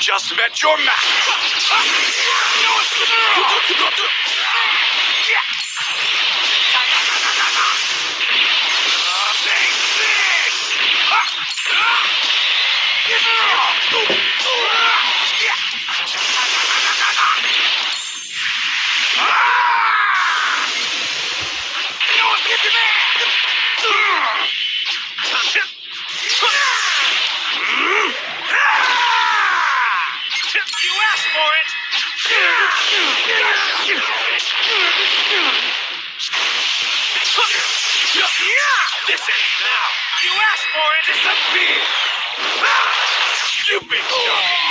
just met your match. Take asked for it! This is now! You asked for it! Disappear! Stupid dummy!